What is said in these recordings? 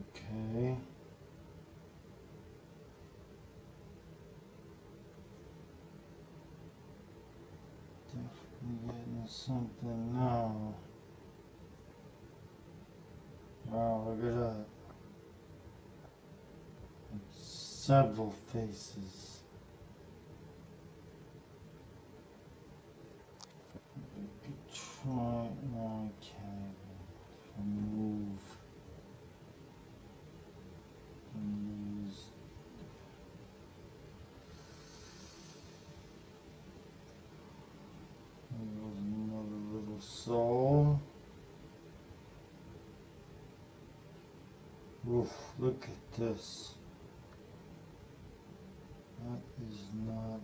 Okay. Definitely getting something now. Wow, look at that. Several faces. Try. No, soul. Oof, look at this. That is not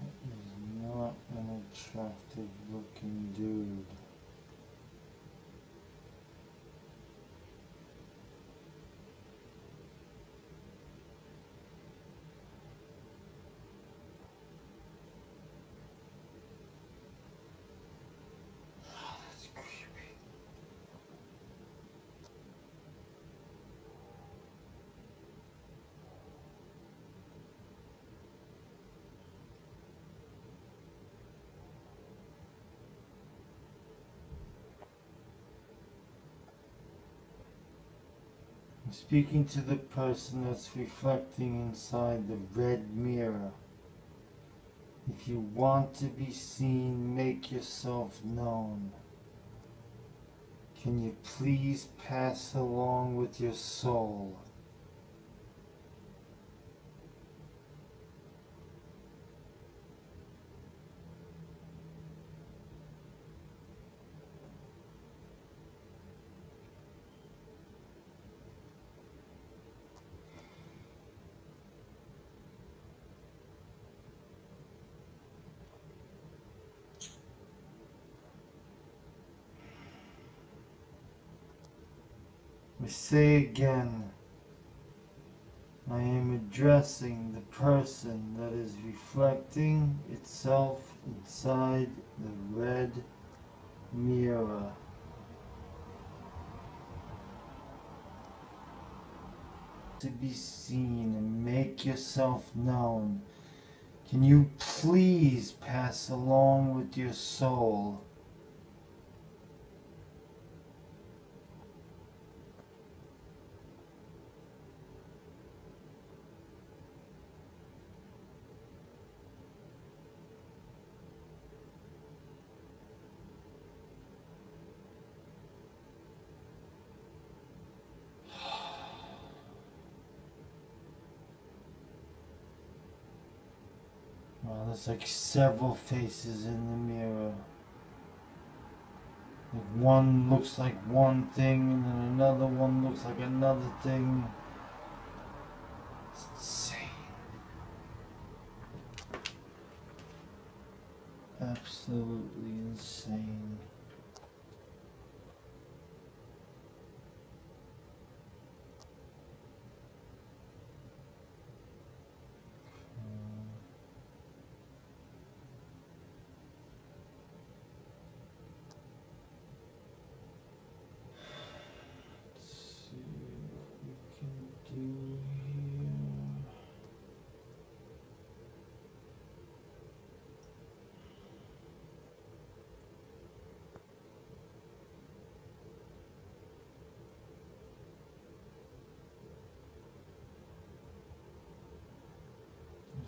that is not an attractive looking dude. Speaking to the person that's reflecting inside the red mirror. If you want to be seen, make yourself known. Can you please pass along with your soul? Say again, I am addressing the person that is reflecting itself inside the red mirror. To be seen and make yourself known. Can you please pass along with your soul? There's like several faces in the mirror. Like one looks like one thing, and then another one looks like another thing. It's insane. Absolutely insane.